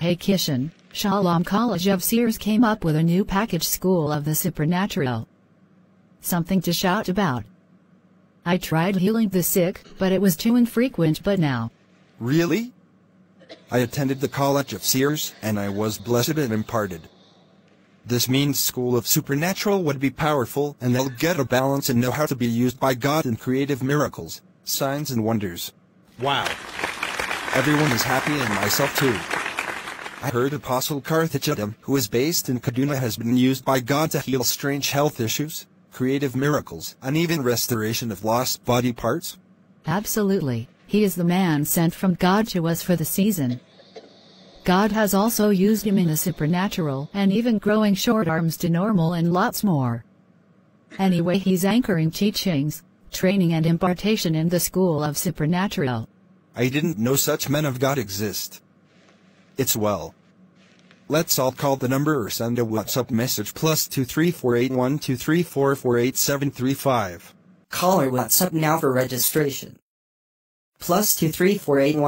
Hey Kishan, Shalom College of Seers came up with a new package School of the Supernatural. Something to shout about. I tried healing the sick, but it was too infrequent but now. Really? I attended the College of Seers, and I was blessed and imparted. This means School of Supernatural would be powerful, and they'll get a balance and know how to be used by God in creative miracles, signs and wonders. Wow. Everyone is happy and myself too. I heard Apostle Karthik Adam, who is based in Kaduna has been used by God to heal strange health issues, creative miracles, and even restoration of lost body parts. Absolutely, he is the man sent from God to us for the season. God has also used him in the supernatural and even growing short arms to normal and lots more. Anyway, he's anchoring teachings, training and impartation in the School of Supernatural. I didn't know such men of God exist. It's well. Let's all call the number or send a WhatsApp message plus 2348123448735. Call or WhatsApp now for registration. Plus two three four eight one.